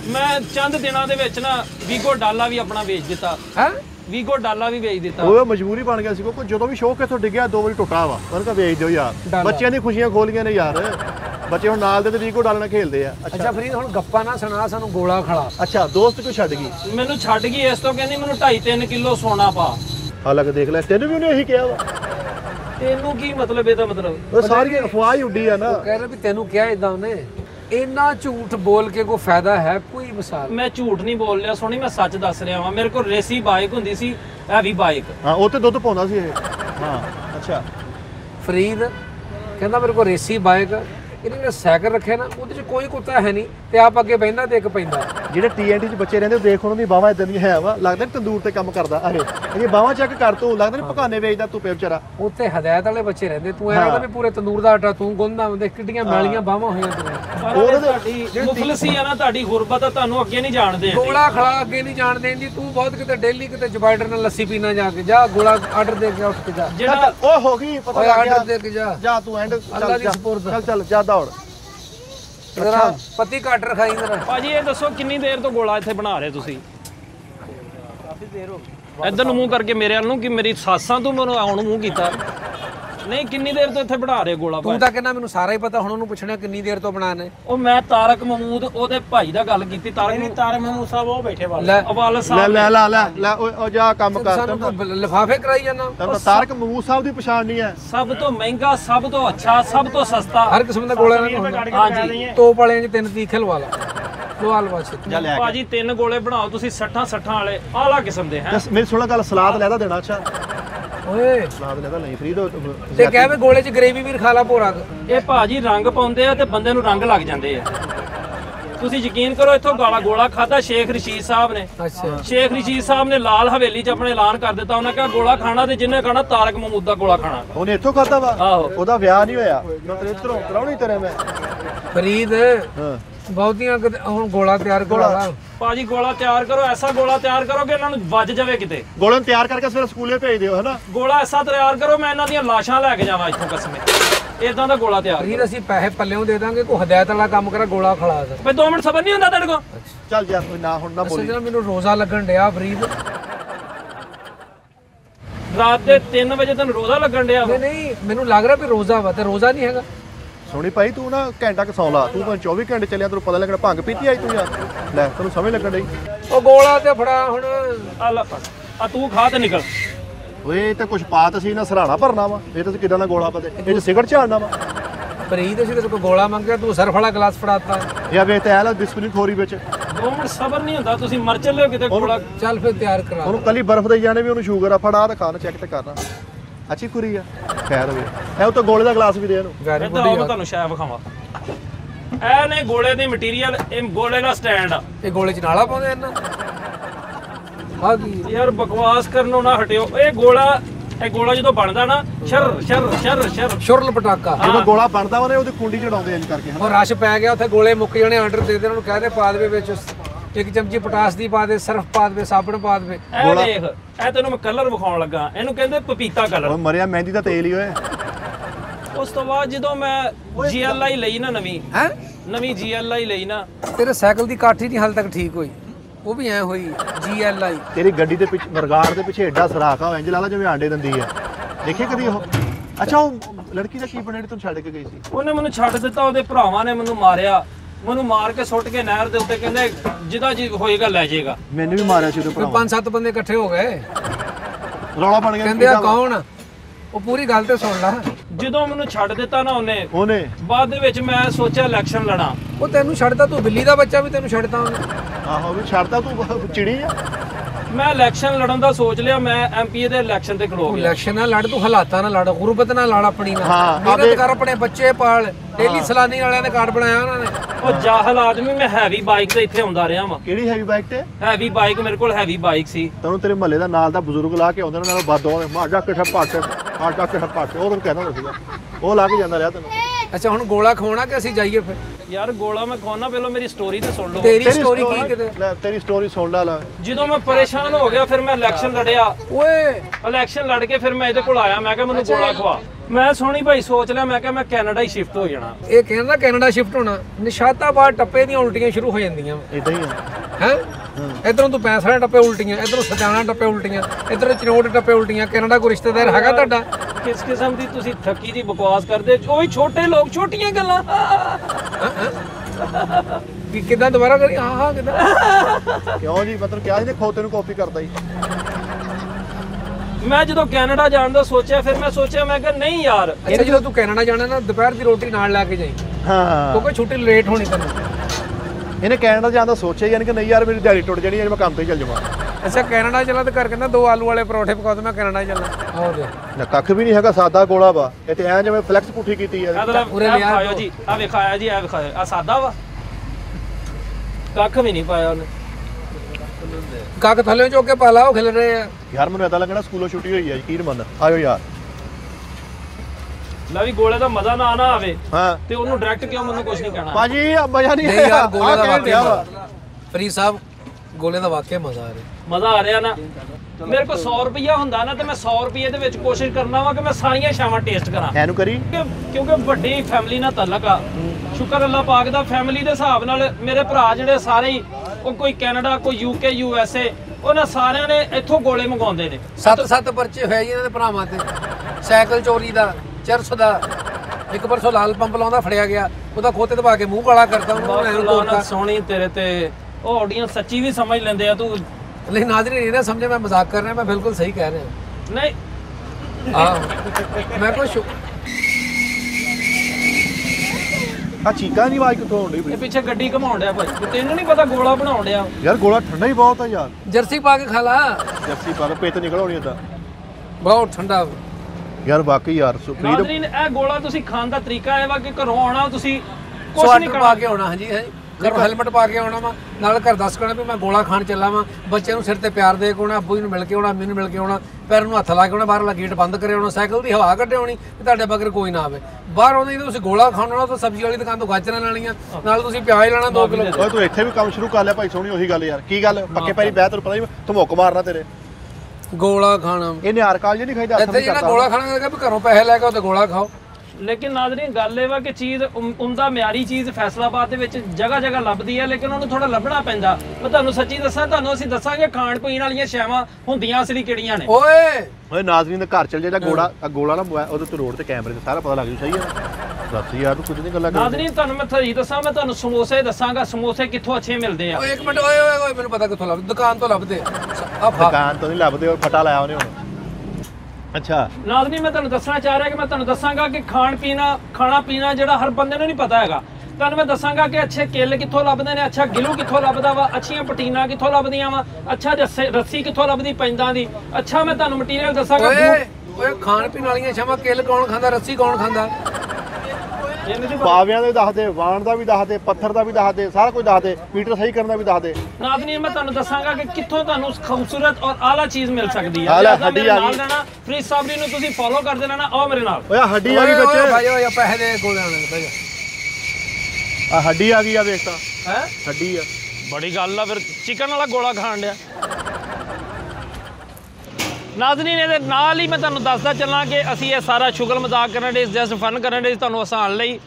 ਮੈਂ ਚੰਦ ਦਿਨਾਂ ਦੇ ਵਿੱਚ ਨਾ ਵੀਗੋ ਡਾਲਾ ਵੀ ਆਪਣਾ ਵੇਚ ਦਿੱਤਾ। ਹੈ? ਵੀਗੋ ਡਾਲਾ ਵੀ ਵੇਚ ਦਿੱਤਾ। ਉਹ ਮਜਬੂਰੀ ਬਣ ਗਿਆ ਸੀ ਕਿਉਂਕਿ ਜਦੋਂ ਵੀ ਸ਼ੌਕ ਇੱਥੋਂ ਡਿੱਗਿਆ ਦੋ ਵਾਰੀ ਟੁੱਟਾ ਵਾ। ਉਹਨਾਂ ਕਾ ਵੇਚ ਦਿਓ ਯਾਰ। ਬੱਚਿਆਂ ਦੀ ਖੁਸ਼ੀਆਂ ਖੋਲੀਆਂ ਨੇ ਯਾਰ। ਬੱਚੇ ਹੁਣ ਨਾਲ ਦੇ ਤੇ ਰੀਕੋ ਡਾਲਣਾ ਖੇਲਦੇ ਆ। ਅੱਛਾ। ਫਰੀਦ ਹੁਣ ਗੱਪਾਂ ਨਾ ਸੁਣਾ ਸਾਨੂੰ ਗੋਲਾ ਖੜਾ ਅੱਛਾ ਦੋਸਤ ਕਿਉਂ ਛੱਡ ਗਈ? ਮੈਨੂੰ ਛੱਡ ਗਈ ਇਸ ਤੋਂ ਕਹਿੰਦੀ ਮੈਨੂੰ 2.5 3 ਕਿਲੋ ਸੋਨਾ ਪਾ। ਹਾਲਾਂਕਿ ਦੇਖ ਲੈ ਤੈਨੂੰ ਵੀ ਉਹਨੇ ਇਹੀ ਕਿਹਾ ਵਾ। ਤੈਨੂੰ ਕੀ ਮਤਲਬ ਇਹਦਾ ਮਤਲਬ? ਉਹ ਸਾਰੀ ਅਫਵਾਹ ਹੀ ਉੱਡੀ ਆ ਨਾ। ਕਹਿ ਰਿਹਾ ਵੀ ਤੈਨੂੰ ਕਿਹਾ ਇਦਾਂ ਉਹਨੇ। ਇੰਨਾ ਝੂਠ ਬੋਲ ਕੇ ਕੋਈ ਫਾਇਦਾ ਹੈ? ਕੋਈ ਮਿਸਾਲ ਮੈਂ ਝੂਠ ਨਹੀਂ ਬੋਲ ਰਿਹਾ ਸੋਹਣੀ ਮੈਂ ਸੱਚ ਦੱਸ ਰਿਹਾ ਵਾਂ। ਮੇਰੇ ਕੋਲ ਰੇਸੀ ਬਾਈਕ ਹੁੰਦੀ ਸੀ ਹੈਵੀ ਬਾਈਕ। ਹਾਂ ਉਹ ਤੇ ਦੁੱਧ ਪਾਉਂਦਾ ਸੀ ਇਹ। ਹਾਂ ਅੱਛਾ। ਫਰੀਦ ਕਹਿੰਦਾ ਮੇਰੇ ਕੋਲ ਰੇਸੀ ਬਾਈਕ। ਇਹਨੇ ਜਿਹੜਾ ਸਾਈਕਲ ਰੱਖਿਆ ਨਾ, ਉਹਦੇ 'ਚ ਕੋਈ ਕੁੱਤਾ ਹੈ ਨਹੀਂ ਤੇ ਆਪ ਅੱਗੇ ਬਹਿੰਦਾ ਤੇ ਇੱਕ ਪੈਂਦਾ ਜਿਹੜੇ ਟੀਐਨਟੀ 'ਚ ਬੱਚੇ ਰਹਿੰਦੇ ਉਹ ਦੇਖ ਉਹਨਾਂ ਦੀ ਬਾਹਾਂ ਇਦਾਂ ਦੀਆਂ ਹੈ ਵਾ। ਲੱਗਦਾ ਨੀ ਤੰਦੂਰ ਤੇ ਕੰਮ ਕਰਦਾ ਅਰੇ ਇਹ ਬਾਹਾਂ ਚੈੱਕ ਕਰ ਤੂੰ ਲੱਗਦਾ ਨਹੀਂ ਪਕਾਨੇ ਵੇਚਦਾ ਤੂੰ ਪੇ ਵਿਚਾਰਾ। ਉੱਥੇ ਹਦਾਇਤ ਵਾਲੇ ਬੱਚੇ ਰਹਿੰਦੇ ਤੂੰ ਐਂ ਕਹਿੰਦਾ ਵੀ ਪੂਰੇ ਤੰਦੂਰ ਦਾ ਆਟਾ ਤੂੰ ਗੁੰਨਦਾ ਦੇਖ ਕਿੱਡੀਆਂ ਮੈਲੀਆਂ ਬਾਹਾਂ ਹੋਈਆਂ ਤੂੰ ਉਹਦੇ ਤੁਹਾਡੀ ਮੁਫਲਸੀ ਆ ਨਾ ਤੁਹਾਡੀ ਗੁਰਬਤ ਆ ਤੁਹਾਨੂੰ ਅੱਗੇ ਨਹੀਂ ਜਾਣਦੇ ਗੋਲਾ ਖੜਾ ਅੱਗੇ ਨਹੀਂ ਜਾਣ ਦੇਂਦੀ ਤੂੰ ਬਹੁਤ ਕਿਤੇ ਡੇਲੀ ਕਿਤੇ ਜਵਾਈਡਰ ਨਾਲ ਲੱਸੀ ਪੀਣਾ ਜਾ ਕੇ ਜਾ ਗੋਲਾ ਆਰਡਰ ਦੇ ਕੇ ਉੱਠ ਕੇ ਜਾ। ਜਿਹੜਾ ਉਹ ਹੋ ਗਈ ਪਤਾ ਓਏ ਲੱਗ ਆਰਡਰ ਦੇ ਕੇ ਜਾ। ਜਾ ਤੂੰ ਐਂਡ ਜਾ। ਚੱਲ ਚੱਲ ਜਾ ਦੌੜ। ਜਰਾ ਪਤੀ ਘੱਟ ਰਖਾਈ ਜਰਾ। ਭਾਜੀ ਇਹ ਦੱਸੋ ਕਿੰਨੀ ਦੇਰ ਤੋਂ ਗੋਲਾ ਇੱਥੇ ਬਣਾ ਰਹੇ ਤੁਸੀਂ? ਕਾਫੀ ਦੇਰ ਹੋ ਗਈ। ਇੱਧਰ ਨੂੰ ਮੂੰਹ ਕਰਕੇ ਮੇਰੇ ਵੱਲ ਨੂੰ ਕਿ ਮੇਰੀ ਸਾਸਾਂ ਤੋਂ ਮੈਨੂੰ ਆਉਣ ਨੂੰ ਮੂੰਹ ਕੀਤਾ। ਨਹੀਂ ਕਿੰਨੀ ਦੇਰ ਤੋਂ ਇੱਥੇ ਬਣਾ ਰਹੇ ਗੋਲਾ ਤੂੰ ਤਾਂ ਕਹਿੰਦਾ ਮੈਨੂੰ ਸਾਰਾ ਹੀ ਪਤਾ ਹੁਣ ਉਹਨੂੰ ਪੁੱਛਣਾ ਕਿੰਨੀ ਦੇਰ ਤੋਂ ਬਣਾਣੇ ਉਹ ਮੈਂ ਤਾਰਕ ਮਹਮੂਦ ਉਹਦੇ ਭਾਈ ਦਾ ਗੱਲ ਕੀਤੀ ਤਾਰਕ ਨਹੀਂ ਤਾਰਕ ਮਹਮੂਦ ਸਾਹਿਬ ਉਹ ਬੈਠੇ ਵਾਲ। ਲੈ ਅਵਾਲ ਲੈ ਸਾਹਿਬ ਲੈ ਲੈ ਲੈ ਲੈ ਉਹ ਉਹ ਜਾ ਕੰਮ ਕਰ ਸਾਨੂੰ ਲਿਫਾਫੇ ਕਰਾਈ ਜਾਂਦਾ। ਤੈਨੂੰ ਤਾਰਕ ਮਹਮੂਦ ਸਾਹਿਬ ਦੀ ਪਛਾਣ ਨਹੀਂ ਹੈ। ਸਭ ਤੋਂ ਮਹਿੰਗਾ ਸਭ ਤੋਂ ਅੱਛਾ ਸਭ ਤੋਂ ਸਸਤਾ। ਹਰ ਕਿਸਮ ਦਾ ਗੋਲਾ ਇਹਨਾਂ ਕੋਲ ਹੁੰਦਾ। ਹਾਂਜੀ। ਤੋਪ ਵਾਲਿਆਂ 'ਚ ਤਿੰਨ ਤੀਖੇ ਲਵਾ ਲਾ। ਲਵਾ ਲਵਾ ਛੇਤੀ ਜਾ ਲੈ ਭਾਜੀ ਤਿੰਨ ਗੋਲੇ ਬਣਾਓ ਤੁਸੀਂ 60 60 ਵਾਲੇ ਆਲਾ ਕਿਸਮ ਦੇ ਹੈ। ਦੱਸ ਮੇਰੀ ਸੁਣਾ ਗੱਲ ਸਲਾਦ ਲੈਦਾ ਦੇਣਾ ਅੱਛਾ। ਓਏ। ਸਲਾਦ ਲੈਦਾ ਨਹੀਂ ਫਰੀਦ ਤੇ ਕਹਿ ਵੀ ਗੋਲੇ 'ਚ ਗਰੇਵੀ ਵੀ ਰਖਾ ਲਾ ਭੋਰਾ। ਇਹ ਭਾਜੀ ਰੰਗ ਪਾਉਂਦੇ ਆ ਤੇ ਬੰਦੇ ਨੂੰ ਰੰਗ ਲੱਗ ਜਾਂਦੇ ਆ। ਤੁਸੀਂ ਯਕੀਨ ਕਰੋ ਇੱਥੋਂ ਗਾਲਾ ਗੋਲਾ ਖਾਦਾ ਸ਼ੇਖ ਰਸ਼ੀਦ ਸਾਹਿਬ ਨੇ। ਅੱਛਾ। ਸ਼ੇਖ ਰਸ਼ੀਦ ਸਾਹਿਬ ਨੇ ਲਾਲ ਹਵੇਲੀ 'ਚ ਆਪਣੇ ਐਲਾਨ ਕਰ ਦਿੱਤਾ। ਉਹਨੇ ਕਿਹਾ ਗੋਲਾ ਖਾਣਾ ਤੇ ਜਿੰਨੇ ਖਾਣਾ ਤਾਰਕ ਮਹਮੂਦ ਦਾ ਗੋਲਾ ਖਾਣਾ। ਉਹਨੇ ਇੱਥੋਂ ਖਾਦਾ ਵਾ? ਆਹੋ। ਉਹਦਾ ਵਿਆਹ ਨਹੀਂ ਹੋਇਆ। ਮੈਂ ਤੇਰੇ ਇੱਧਰੋਂ ਕਰਾਉਣੀ ਤੇਰੇ ਮੈਂ। ਫਰੀਦ ਹਾਂ। ਬਹੁਤੀਆਂ ਕਿਤੇ- ਹੁਣ ਗੋਲਾ ਤਿਆਰ ਕਰਾ ਲਾ। ਭਾਜੀ ਗੋਲਾ ਤਿਆਰ ਕਰੋ ਐਸਾ ਗੋਲਾ ਤਿਆਰ ਕਰੋ ਕਿ ਇਹਨਾਂ ਨੂੰ ਵੱਜ ਜਾਵੇ ਕਿਤੇ। ਗੋਲੇ ਨੂੰ ਤਿਆਰ ਕਰਕੇ ਸਵੇਰੇ ਸਕੂਲੇ ਭੇਜ ਦਿਓ ਹਨਾ? ਗੋਲਾ ਐਸਾ ਤਿਆਰ ਕਰੋ ਮੈਂ ਇਹਨਾਂ ਦੀਆਂ ਲਾਸ਼ਾਂ ਲੈ ਕੇ ਜਾਵਾਂ ਇੱਥੋਂ ਕਸਮੇ ਇਦਾਂ ਦਾ ਗੋਲਾ ਤਿਆਰ ਫਰੀਦ ਅਸੀਂ ਪੈਸੇ ਪੱਲਿਓਂ ਦੇ ਦਾਂਗੇ ਕੋਈ ਹਦਾਇਤ ਵਾਲਾ ਕੰਮ ਕਰਾ ਗੋਲਾ ਖਲਾ ਦੇ। ਬਈ 2 ਮਿੰਟ ਸਬਰ ਨਹੀਂ ਹੁੰਦਾ ਤੁਹਾਡੇ ਕੋਲ? ਚੱਲ ਜਾ ਕੋਈ ਨਾ ਹੁਣ ਨਾ ਅਸਲ ਬੋਲੀ। ਮੈਨੂੰ ਰੋਜ਼ਾ ਲੱਗਣ ਡਿਆ ਫਰੀਦ ਰਾਤ ਦੇ 3 ਵਜੇ ਤੈਨੂੰ ਰੋਜ਼ਾ ਲੱਗਣ ਡਿਆ ਵਾ। ਨਹੀਂ ਨਹੀਂ ਮੈਨੂੰ ਲੱਗ ਰਿਹਾ ਵੀ ਰੋਜ਼ਾ ਵਾ ਤੇ ਰੋਜ਼ਾ ਨਹੀਂ ਹੈਗਾ। ਸੋਣੀ ਭਾਈ ਤੂੰ ਨਾ ਘੰਟਾ ਕ ਸੌਂ ਲਾ। ਤੂੰ ਭਾਵੇਂ 24 ਘੰਟੇ ਚੱਲਿਆ ਤੈਨੂੰ ਪਤਾ ਲੱਗਣਾ ਭੰਗ ਪੀਤੀ ਆਈ ਤੂੰ ਯਾਰ। ਲੈ ਤੈਨੂੰ ਸਮਝ ਲੱਗਣ ਡਈ। ਉਹ ਗੋਲਾ ਤੇ ਫੜਾ ਹੁਣ। ਆ ਲੈ ਫੜ। ਆ ਤੂੰ ਖਾ ਤੇ ਨਿਕਲ। ਓਏ ਇਹ ਤੇ ਕੁਛ ਪਾਤ ਸੀ ਨਾ ਸਰਾਣਾ ਭਰਨਾ ਵਾ। ਇਹ ਤਾਂ ਕਿਦਾਂ ਦਾ ਗੋਲਾ ਪਤੇ? ਇਹ ਚ ਸਿਗਰਟ ਝਾੜਨਾ ਵਾ। ਫਰੀਦ ਅਸੀਂ ਤੇ ਕੋਈ ਗੋਲਾ ਮੰਗਿਆ ਤੂੰ ਸਰਫ ਵਾਲਾ ਗਲਾਸ ਫੜਾਤਾ। ਇਹ ਵੇ ਤੇ ਐਲਾ ਬਿਸਕੁਟ ਖੋਰੀ ਵਿੱਚ। 2 ਮਿੰਟ ਸਬਰ ਨਹੀਂ ਹੁੰਦਾ ਤੁਸੀਂ ਮਰ ਚੱਲੇ ਹੋ ਕਿਤੇ ਗੋਲਾ। ਚੱਲ ਫਿਰ ਤਿਆਰ ਕਰਾ ਉਹਨੂੰ ਕੱਲੀ ਬਰਫ਼ ਦੇ ਜਾਣੇ ਵੀ ਉਹਨੂੰ ਸ਼ੂਗਰ ਆ ਫੜਾ ਤੇ ਖਾਣ ਚੈੱਕ ਤੇ ਕਰਨਾ। ਅੱਛੀ ਕੁਰੀ ਆ। ਖੈਰ ਹੋਵੇ। ਇਹ ਉਹ ਤਾਂ ਗੋਲੇ ਦਾ ਗਲਾਸ ਵੀ ਦੇ ਇਹਨੂੰ। ਆਓ ਮੈਂ ਤੁਹਾਨੂੰ ਸ਼ਾਇਦ ਵਿਖਾਵਾਂ। ਇਹ ਨੇ ਗੋਲੇ ਦੀ ਮਟੀਰੀਅਲ ਇਹ ਗੋਲੇ ਦਾ ਸਟੈਂਡ ਆ। ਇਹ ਗੋਲੇ ਚ ਨਾਲਾ ਪਾਉਂਦੇ ਇਹਨਾਂ। ਆ ਕੀ? ਯਾਰ ਬਕਵਾਸ ਕਰਨੋਂ ਨਾ ਹਟਿਓ। ਇਹ ਗੋਲਾ ਇਹ ਗੋਲਾ ਜਦੋਂ ਬਣਦਾ ਨਾ ਸ਼ਰ ਸ਼ਰ ਸ਼ਰ ਸ਼ਰ ਸ਼ੁਰਲ ਪਟਾਕਾ। ਜਦੋਂ ਗੋਲਾ ਬਣਦਾ ਵਾ ਨੇ ਉਹਦੀ ਕੁੰਡੀ ਚੜਾਉਂਦੇ ਇੰਜ ਕਰਕੇ ਹਨਾ? ਉਹ ਰਸ਼ ਪੈ ਗਿਆ ਉੱਥੇ ਗੋਲੇ ਮੁੱਕ ਜਾਣੇ ਆਰਡਰ ਦੇ ਦੇ ਉਹਨਾਂ ਨੂੰ ਕਹਿ ਦੇ ਪਾ ਦੇਵੇ ਵਿੱਚ। ਇੱਕ ਚਮਚੀ ਪਟਾਸ ਦੀ ਪਾ ਦੇ ਸਰਫ ਪਾ ਦੇਵੇ ਸਾਬਣ ਪਾ ਦੇਵੇ। ਇਹ ਦੇਖ ਇਹ ਤੈਨੂੰ ਮੈਂ ਕਲਰ ਵਿਖਾਉਣ ਲੱਗਾ। ਇਹਨੂੰ ਕਹਿੰਦੇ ਪਪੀਤਾ ਕਲਰ ਉਹ ਮਰਿਆ ਮਹਿੰਦੀ ਦਾ ਤੇਲ ਹੀ ਓਏ। ਉਸ ਤੋਂ ਬਾਅਦ ਜਦੋਂ ਮੈਂ ਜੀਐਲਆਈ ਲਈ ਨਾ ਨਵੀਂ ਹੈ? ਨਵੀਂ ਜੀਐਲਆਈ ਲਈ ਨਾ। ਤੇਰੇ ਸਾਈਕਲ ਦੀ ਕਾਠੀ ਨਹੀਂ ਹਾਲ ਤੱਕ ਠੀਕ ਹੋਈ। ਉਹ ਵੀ ਐ ਹੋਈ ਜੀ ਐਲ ਆਈ ਤੇਰੀ ਗੱਡੀ ਦੇ ਪਿੱਛੇ ਵਰਗਾਰ ਦੇ ਪਿੱਛੇ ਏਡਾ ਸਰਾਖ ਆ ਇੰਜ ਲੱਗਦਾ ਜਿਵੇਂ ਆਂਡੇ ਦਿੰਦੀ ਆ। ਦੇਖੇ ਕਦੀ ਉਹ? ਅੱਛਾ ਉਹ ਲੜਕੀ ਦਾ ਕੀ ਬਣਿਆ ਜਿਹੜੀ ਤੂੰ ਛੱਡ ਕੇ ਗਈ ਸੀ? ਉਹਨੇ ਮੈਨੂੰ ਛੱਡ ਦਿੱਤਾ ਉਹਦੇ ਭਰਾਵਾਂ ਨੇ ਮੈਨੂੰ ਮਾਰਿਆ। ਮੈਨੂੰ ਮਾਰ ਕੇ ਸੁੱਟ ਕੇ ਨਹਿਰ ਦੇ ਉੱਤੇ ਕਹਿੰਦੇ ਜਿਹਦਾ ਜੀ ਹੋਏਗਾ ਲੈ ਜਾਏਗਾ। ਮੈਨੂੰ ਵੀ ਮਾਰਿਆ ਸੀ ਉਹਦੇ ਕੋਈ ਭਰਾ ਪੰਜ ਸੱਤ ਬੰਦੇ ਇਕੱਠੇ ਹੋ ਗਏ। ਰੌਲਾ ਬਣ ਗਿਆ ਕਹਿੰਦੇ ਆ? ਕੌਣ? ਉਹ ਪੂਰੀ ਗੱਲ ਤੇ ਸੁਣ ਲੈ। ਜਦੋਂ ਮੈਨੂੰ ਛੱਡ ਦਿੱਤਾ ਨਾ ਉਹਨੇ ਉਹਨੇ? ਬਾਅਦ ਦੇ ਵਿੱਚ ਮੈਂ ਸੋਚਿਆ ਇਲੈਕਸ਼ਨ ਲੜਾਂ। ਉਹ ਤੈਨੂੰ ਛੱਡਦਾ ਤੂੰ ਬਿੱਲੀ ਦਾ ਬੱਚਾ ਵੀ ਤੈਨੂੰ ਛੱਡਦਾ ਉਹਨੇ। ਆਹੋ ਵੀ ਛੱਡਦਾ ਤੂੰ ਚਿੜੀ ਆ। ਮੈਂ ਇਲੈਕਸ਼ਨ ਲੜਨ ਦਾ ਸੋਚ ਲਿਆ ਮੈਂ ਐਮਪੀਏ ਦੇ ਇਲੈਕਸ਼ਨ ਤੇ ਖਲੋ ਗਿਆ ਇਲੈਕਸ਼ਨ ਨਾਲ ਲੜ ਤੂੰ ਹਾਲਾਤਾਂ ਨਾਲ ਲੜ ਗੁਰਬਤ ਨਾਲ ਲੜ ਆਪਣੀ ਨਾਲ ਹਾਂ, ਮਿਹਨਤ ਕਰ ਆਪਣੇ ਬੱਚੇ ਪਾਲ ਡੇਲੀ ਸਲਾਨੀ ਵਾਲਿਆਂ ਨੇ ਕਾਰਡ ਬਣਾਇਆ ਉਹਨਾਂ ਨੇ ਉਹ ਜਾਹਲ ਆਦਮੀ ਮੈਂ ਹੈਵੀ ਬਾਈਕ ਤੇ ਇੱਥੇ ਆਉਂਦਾ ਰਿਹਾ ਵਾਂ ਕਿਹੜੀ ਹੈਵੀ ਬਾਈਕ ਤੇ ਹੈਵੀ ਬਾਈਕ ਮੇਰੇ ਕੋਲ ਹੈਵੀ ਬਾਈਕ ਸੀ ਤੈਨੂੰ ਤੇਰੇ ਮਹੱਲੇ ਦਾ ਨਾਲ ਦਾ ਬਜ਼ੁਰਗ ਲਾ ਕੇ ਆਉਂਦੇ ਨਾਲ ਬਾਦੋਂ ਮਾਰ ਜਾ ਕੇ ਪੱਟ ਮਾਰ ਜਾ ਕੇ ਪੱਟ ਉਹ ਤੈਨੂੰ ਕਹਿੰਦਾ ਸੀਗਾ ਉਹ ਲਾ ਕੇ ਜਾਂਦਾ ਰਿਹਾ ਤੈਨੂੰ ਅੱਛਾ ਹੁਣ ਗੋਲਾ ਖਵਾਉਣਾ ਕਿ ਅਸੀਂ ਜਾਈਏ ਫਿਰ ਯਾਰ ਗੋਲਾ ਮੈਂ ਖਵਾਉਣਾ ਪਹਿਲਾਂ ਮੇਰੀ ਸਟੋਰੀ ਤੇ ਸੁਣ ਲਓ। ਤੇਰੀ ਸਟੋਰੀ ਕੀ ਕਿਤੇ ਲੈ ਤੇਰੀ ਸਟੋਰੀ ਸੁਣ ਲਾ ਲੈ। ਜਦੋਂ ਮੈਂ ਪਰੇਸ਼ਾਨ ਹੋ ਗਿਆ ਫਿਰ ਮੈਂ ਇਲੈਕਸ਼ਨ ਲੜਿਆ। ਓਏ! ਇਲੈਕਸ਼ਨ ਲੜ ਕੇ ਫਿਰ ਮੈਂ ਇਹਦੇ ਕੋਲ ਆਇਆ ਮੈਂ ਕਿਹਾ ਮੈਨੂੰ ਗੋਲਾ ਖਵਾ। ਮੈਂ ਸੋਹਣੀ ਭਾਈ ਸੋਚ ਲਿਆ ਮੈਂ ਕਿਹਾ ਮੈਂ ਕੈਨੇਡਾ ਹੀ ਸ਼ਿਫਟ ਹੋ ਜਾਣਾ। ਇਹ ਕਹਿੰਦਾ ਕੈਨੇਡਾ ਸ਼ਿਫਟ ਹੋਣਾ। ਨਿਸ਼ਾਤਾਬਾਦ ਟੱਪੇ ਦੀਆਂ ਉਲਟੀਆਂ ਸ਼ੁਰੂ ਹੋ ਜਾਂਦੀਆਂ। ਇਦਾਂ ਹੀ ਹੈ? ਇਧਰੋਂ ਤੂੰ ਪੈਂਸਲਾ ਟੱਪੇ ਉਲਟੀਆਂ ਇਧਰੋਂ ਸਜਾਣਾ ਟੱਪੇ ਉਲਟੀਆਂ ਇਧਰੋਂ ਚਨੋਟ ਟੱਪੇ ਉਲਟੀਆਂ ਕੈਨੇਡਾ ਕੋਈ ਰਿਸ਼ਤੇਦਾਰ ਹੈਗਾ ਤੁਹਾਡਾ? ਕਿਸ ਕਿਸਮ ਦੀ ਤੁਸੀਂ ਠੱਕੀ ਦੀ ਬਕਵਾਸ ਕਰਦੇ ਉਹ ਵੀ ਛੋਟੇ ਲੋਕ ਛੋਟੀਆਂ ਗੱਲਾਂ। ਕਿ ਕਿਦਾਂ ਦੁਬਾਰਾ ਕਰੀ ਹਾਂ ਹਾਂ ਕਿਦਾਂ? ਕਿਉਂ ਜੀ? ਮਤਲਬ ਕਿਹਾ ਸੀ ਨੇ ਖੋਤੇ ਨੂੰ ਕਾਪੀ ਕਰਦਾ ਜੀ ਮੈਂ ਜਦੋਂ ਕੈਨੇਡਾ ਜਾਣ ਦਾ ਸੋਚਿਆ ਫਿਰ ਮੈਂ ਸੋਚਿਆ ਮੈਂ ਕਿਹਾ ਨਹੀਂ ਯਾਰ। ਅੱਛਾ ਜਦੋਂ ਤੂੰ ਕੈਨੇਡਾ ਜਾਣਾ ਨਾ ਦੁਪਹਿਰ ਦੀ ਰੋਟੀ ਨਾਲ ਲੈ ਕੇ ਜਾਈਂ। ਹਾਂ। ਕਿਉਂਕਿ ਛੁੱਟੀ ਲੇਟ ਹੋਣੀ ਤੈਨੂੰ। ਇਹਨੇ ਕੈਨੇਡਾ ਜਾਣ ਦਾ ਸੋਚਿਆ ਯਾਨੀ ਕਿ ਨਹੀਂ ਯਾਰ ਮੇਰੀ ਦਿਹਾੜੀ ਟੁੱਟ ਜਾਣੀ ਯਾਰ ਮੈਂ ਕੰਮ ਤੇ ਹੀ ਚੱਲ ਜਾਵਾਂ। ਅੱਛਾ ਕੈਨੇਡਾ ਚੱਲਾਂ ਤੇ ਕਰ ਕਹਿੰਦਾ ਦੋ ਆਲੂ ਵਾਲੇ ਪਰੌਠੇ ਪਕਾ ਦੋ ਮੈਂ ਕੈਨੇਡਾ ਚੱਲਾਂ। ਆਓ ਦੇ। ਨਾ ਕੱਖ ਵੀ ਨਹੀਂ ਹੈਗਾ ਸਾਦਾ ਗੋਲਾ ਵਾ। ਇਹ ਤੇ ਐ ਜਿਵੇਂ ਫਲੈਕਸ ਪੁੱਠੀ ਕੀਤੀ ਆ। ਇਹ ਲਿਆ ਖਾਇਓ ਦੋ। ਜੀ ਆ ਵਿਖਾਇਆ ਜੀ ਆ ਵਿਖਾਇਆ। ਆ ਸਾਦਾ ਵਾ। ਕੱਖ ਵੀ ਨਹੀਂ ਪਾਇਆ ਉਹਨੇ। ਕੱਕ ਥੱਲੇ ਚੁੱਕ ਕੇ ਪਾ ਲਾ ਉਹ ਖਿਲ ਰਹੇ ਆ। ਯਾਰ ਮੈਨੂੰ ਏਦਾਂ ਲੱਗਣਾ ਸਕੂਲੋਂ ਛੁੱਟੀ ਹੋਈ ਆ ਯਕੀਨ ਮੰਨ। ਆਇਓ ਯਾਰ। ਲੈ ਵੀ ਗੋਲੇ ਦਾ ਮਜ਼ਾ ਨਾ ਨਾ ਆਵੇ। ਹਾਂ। ਤੇ ਉਹਨੂੰ ਡਾਇਰੈਕਟ ਕਿਉਂ ਮੈਨੂੰ ਕੁਝ ਨਹੀਂ ਕਹਿਣਾ? ਭਾਜੀ ਆ ਮਜ਼ਾ ਨਹੀਂ ਨਹੀਂ ਯਾਰ ਗੋਲੇ ਦਾ। ਵਾਕਿਆ ਫਰੀ ਸਾਹਿਬ ਗੋਲੇ ਦਾ ਵਾਕਿਆ ਮਜ਼ਾ ਆ ਰਿਹਾ। ਮਜ਼ਾ ਆ ਰਿਹਾ ਨਾ। ਮੇਰੇ ਕੋਲ 100 ਰੁਪਇਆ ਹੁੰਦਾ ਨਾ ਤੇ ਮੈਂ 100 ਰੁਪਏ ਦੇ ਵਿੱਚ ਕੋਸ਼ਿਸ਼ ਕਰਨਾ ਵਾ ਕਿ ਮੈਂ ਸਾਰੀਆਂ ਸ਼ਾਵਾਂ ਟੇਸਟ ਕਰਾਂ। ਐਨੂੰ ਕਰੀ? ਕਿਉਂਕਿ ਵੱਡੀ ਫੈਮਿਲੀ ਨਾਲ ਤਾਲਕ ਆ। ਸ਼ੁਕਰ ਅੱਲਾਹ ਪਾਕ ਦਾ ਫੈਮਿਲੀ ਦੇ ਹਿਸਾਬ ਨਾਲ ਮੇਰੇ ਭਰਾ ਜਿਹੜੇ ਸਾਰੇ ਹੀ ਉਹ ਕੋਈ ਕੈਨੇਡਾ ਕੋਈ ਯੂਕੇ ਯੂ ਐਸ ਏ ਉਹਨਾਂ ਸਾਰਿਆਂ ਨੇ ਇੱਥੋਂ ਗੋਲੇ ਮੰਗਾਉਂਦੇ ਨੇ। ਸੱਤ ਸੱਤ ਪਰਚੇ ਹੋਏ ਜੀ ਇਹਨਾਂ ਦੇ ਭਰਾਵਾਂ ਤੇ। ਸਾਈਕਲ ਚੋਰੀ ਦਾ ਚਰਸ ਦਾ ਇੱਕ ਪਰਸੋਂ ਲਾਲ ਪੰਪ ਲਾਉਂਦਾ ਫੜਿਆ ਗਿਆ ਉਹਦਾ ਖੋਤੇ ਦਬਾ ਕੇ ਮੂੰਹ ਕਾਲਾ ਕਰਤਾ ਉਹਨੂੰ ਲਾਨਤ ਸੋਹਣੀ ਤੇਰੇ ਤੇ। ਉਹ ਆਡੀਅנס ਸੱਚੀ ਵੀ ਸਮਝ ਲੈਂਦੇ ਆ ਤੂੰ ਇਹ ਨਾ ਸਮਝੇ ਮੈਂ ਮਜ਼ਾਕ ਕਰ ਰਿਹਾ ਮੈਂ ਬਿਲਕੁਲ ਸਹੀ ਕਹਿ ਰਿਹਾ। ਨਹੀਂ। ਹਾਂ ਮੈਂ ਕੋਈ ਸ਼ੁ- ਆ ਚੀਕਾਂ ਦੀ ਆਵਾਜ਼ ਕਿੱਥੋਂ ਆਉਂਦੀ ਇਹ ਪਿੱਛੇ ਗੱਡੀ ਘਮਾਉਣ ਡਿਆ ਭਾਈ ਤੇ ਤੈਨੂੰ ਨਹੀਂ ਪਤਾ ਗੋਲਾ ਬਣਾਉਣ ਡਿਆ। ਯਾਰ ਗੋਲਾ ਠੰਡਾ ਹੀ ਬਹੁਤ ਆ ਯਾਰ। ਜਰਸੀ ਪਾ ਕੇ ਖਾ ਲਾ। ਜੱਸੀ ਪਾ ਪਿੱਤ ਨਿਕਲ ਆਉਣੀ ਏਦਾਂ। ਬਹੁਤ ਠੰਡਾ। ਯਾਰ ਵਾਕਈ ਯਾਰ ਸੁਪਰੀਤ ਨਾਜ਼ਰੀਨ ਇਹ ਗੋਲਾ ਤੁਸੀਂ ਖਾਣ ਦਾ ਤਰੀਕਾ ਇਹ ਵਾ ਕਿ ਘਰੋਂ ਆਉਣਾ ਤੁਸੀਂ ਕੁਝ ਨਹੀਂ ਕਰਨਾ ਕੇ ਆਉਣਾ ਹਾਂਜੀ ਹਾਂਜੀ। ਘਰੋਂ ਹੈਲਮਟ ਪਾ ਕੇ ਆਉਣਾ ਵਾ ਨਾਲ ਘਰ ਦੱਸ ਕਹਿਣਾ ਵੀ ਮੈਂ ਗੋਲਾ ਖਾਣ ਚੱਲਾ ਵਾਂ ਬੱਚੇ ਨੂੰ ਸਿਰ ਤੇ ਪਿਆਰ ਦੇ ਕੇ ਆਉਣਾ ਅੱਬੂ ਜੀ ਨੂੰ ਮਿਲ ਕੇ ਆਉਣਾ ਮੈਨੂੰ ਮਿਲ ਕੇ ਆਉਣਾ ਪੈਰ ਨੂੰ ਹੱਥ ਲਾ ਕੇ ਆਉਣਾ ਬਾਹਰਲਾ ਗੇਟ ਬੰਦ ਕਰੇ ਆਉਣਾ ਸਾਈਕਲ ਦੀ ਹਵਾ ਕੱਢੇ ਆਉਣੀ ਤੇ ਤੁਹਾਡੇ ਬਗਰ ਕੋਈ ਨਾ ਆਵੇ। ਬਾਹਰ ਆਉਂਦੇ ਜਦੋਂ ਤੁਸੀਂ ਗੋਲਾ ਖਾਣ ਆਉਣਾ ਤਾਂ ਸਬਜ਼ੀ ਵਾਲੀ ਦੁਕਾਨ ਤੋਂ ਗਾਜਰਾਂ ਲੈਣੀਆਂ ਨਾਲ ਤੁਸੀਂ ਪਿਆਜ਼ ਲੈਣਾ 2 ਕਿਲੋ। ਓਏ ਤੂੰ ਇੱਥੇ ਵੀ ਕੰਮ ਸ਼ੁਰੂ ਕਰ ਲਿਆ ਭਾਈ ਸੋਹਣੀ ਉਹੀ ਗੱਲ ਯਾਰ ਕੀ ਗੱਲ? ਪੱਕੇ ਪੈਰੀ ਬਹਿ ਤੈਨੂੰ ਪਤਾ ਹੀ ਤੂੰ ਮੁੱਕ ਮਾਰਨਾ ਤੇਰੇ। ਗੋਲਾ ਖਾਣਾ। ਇਹ ਨਿਆਰ ਕਾਲ ਨਹੀਂ ਖਾਈਦਾ ਇੱਥੇ ਜਿਹੜਾ ਗੋਲਾ ਖਾਣਾ ਵੀ ਘਰੋਂ ਪੈਸੇ ਲੈ ਕੇ ਉਹ ਗੋਲਾ ਖਾਓ। ਲੇਕਿਨ ਨਾਜ਼ਰੀਨ ਗੱਲ ਇਹ ਵਾ ਕਿ ਚੀਜ਼ ਉਮ- ਉਮਦਾ ਮਿਆਰੀ ਚੀਜ਼ ਫੈਸਲਾਬਾਦ ਦੇ ਵਿੱਚ ਜਗ੍ਹਾ ਜਗ੍ਹਾ ਲੱਭਦੀ ਹੈ ਲੇਕਿਨ ਉਹਨੂੰ ਥੋੜਾ ਲੱਭਣਾ ਪੈਂਦਾ। ਮੈਂ ਤੁਹਾਨੂੰ ਸੱਚੀ ਦੱਸਾਂ ਤੁਹਾਨੂੰ ਅਸੀਂ ਦੱਸਾਂਗੇ ਖਾਣ ਪੀਣ ਵਾਲੀਆਂ ਸ਼ੈਵਾਂ ਹੁੰਦੀਆਂ ਅਸਲੀ ਕਿਹੜੀਆਂ ਨੇ। ਓਏ! ਓਏ ਨਾਜ਼ਰੀਨ ਦੇ ਘਰ ਚਲ ਜਿਹੜਾ ਗੋੜਾ ਆ ਗੋਲਾ ਨਾ ਉਹਦੇ ਤੇ ਰੋਡ ਤੇ ਕੈਮਰੇ ਤੇ ਸਾਰਾ ਪਤਾ ਲੱਗ ਜੂ ਸਹੀ ਹੈ ਦੱਸ ਯਾਰ ਤੂੰ ਕੁਝ ਨਹੀਂ ਗੱਲਾਂ ਕਰਦਾ? ਨਾਜ਼ਰੀਨ ਤੁਹਾਨੂੰ ਮੈਂ ਸਹੀ ਦੱਸਾਂ ਮੈਂ ਤੁਹਾਨੂੰ ਸਮੋਸੇ ਦੱਸਾਂਗਾ ਸਮੋਸੇ ਕਿੱਥੋਂ ਅੱਛੇ ਮਿਲਦੇ ਆ। ਓਏ ਇੱਕ ਮਿੰਟ ਓਏ ਓਏ ਓਏ ਮੈਨੂੰ ਪਤਾ ਕਿੱਥੋਂ ਲੱਭ ਦੁਕਾਨ ਤੋਂ ਲੱਭਦੇ ਆ। ਦੁਕਾਨ ਤੋਂ ਨਹੀਂ ਲੱਭਦੇ ਔਰ ਫਟਾ ਲਾਇਆ ਉਹਨੇ ਹੁਣ। ਅੱਛਾ। ਨਾਜ਼ਰੀਨ ਮੈਂ ਤੁਹਾਨੂੰ ਦੱਸਣਾ ਚਾਹ ਰਿਹਾ ਕਿ ਮੈਂ ਤੁਹਾਨੂੰ ਦੱਸਾਂਗਾ ਕਿ ਖਾਣ ਪੀਣਾ ਖਾਣਾ ਪੀਣਾ ਜਿਹੜਾ ਹਰ ਬੰਦੇ ਨੂੰ ਨਹੀਂ ਪਤਾ ਹੈਗਾ। ਤੁਹਾਨੂੰ ਮੈਂ ਦੱਸਾਂਗਾ ਕਿ ਅੱਛੇ ਕਿੱਲ ਕਿੱਥੋਂ ਲੱਭਦੇ ਨੇ ਅੱਛਾ ਗਿਲੂ ਕਿੱਥੋਂ ਲੱਭਦਾ ਵਾ ਅੱਛੀਆਂ ਪਟੀਨਾਂ ਕਿੱਥੋਂ ਲੱਭਦੀਆਂ ਵਾ ਅੱਛਾ ਰੱਸੇ- ਰੱਸੀ ਕਿੱਥੋਂ ਲੱਭਦੀ ਪੈਂਦਾਂ ਦੀ। ਅੱਛਾ ਮੈਂ ਤੁਹਾਨੂੰ ਮਟੀਰੀਅਲ ਦੱਸਾਂਗਾ ਓਏ ਓਏ ਖਾਣ ਪੀਣ ਵਾਲੀਆਂ ਸ਼ਾਮਾਂ ਕਿੱਲ ਕੌਣ ਖਾਂਦਾ ਰੱਸੀ ਕੌਣ ਖਾਂਦਾ? ਪਾਵਿਆਂ ਦੇ ਦੱਸ ਦੇ ਵਾਣ ਦਾ ਵੀ ਦੱਸ ਦੇ ਪੱਥਰ ਦਾ ਵੀ ਦੱਸ ਦੇ ਸਾਰਾ ਕੁਝ ਦੱਸ ਦੇ ਮੀਟਰ ਸਹੀ ਕਰਨ ਦਾ ਵੀ ਦੱਸ ਦੇ ਨਾਜ਼ਰੀਨ ਮੈਂ ਤੁਹਾਨੂੰ ਦੱਸਾਂਗਾ ਕਿ ਕਿੱਥੋਂ ਤੁਹਾਨੂੰ ਖੂਬਸੂਰਤ ਔਰ ਆਲਾ ਚੀਜ਼ ਮਿਲ ਸਕਦੀ ਹੈ। ਆਲਾ ਹੱਡੀ ਮੇਰੇ ਆ ਨਾਲ ਗਈ। ਰਹਿਣਾ ਫਰੀਦ ਸਾਬਰੀ ਨੂੰ ਤੁਸੀਂ ਫੋਲੋ ਕਰਦੇ ਰਹਿਣਾ ਆਓ ਮੇਰੇ ਨਾਲ। ਓਏ ਹੱਡੀ ਆ ਗਈ ਬੱਚੇ। ਭਾਈ ਓਏ ਪੈਸੇ ਦੇ ਗੋਲੇ ਆਣੇ ਬਈ ਆ ਹੱਡੀ ਆ ਗਈ ਆ ਵੇਖ ਤਾਂ। ਹੈ? ਹੱਡੀ ਆ। ਬੜੀ ਗੱਲ ਆ ਫਿਰ ਚਿਕਨ ਵਾਲਾ ਗੋਲਾ ਖਾਣ ਡਿਆ। ਨਾਜ਼ਰੀਨ ਇਹਦੇ ਨਾਲ ਹੀ ਮੈਂ ਤੁਹਾਨੂੰ ਦੱਸਦਾ ਚੱਲਾਂ ਕਿ ਅਸੀਂ ਇਹ ਸਾਰਾ ਸ਼ੁਗਲ ਮਜ਼ਾਕ ਕਰਨ ਦੇ ਜਸਟ ਫਨ ਕਰਨ ਦੇ ਤੁਹਾਨੂੰ ਹਸਾਉਣ ਲਈ।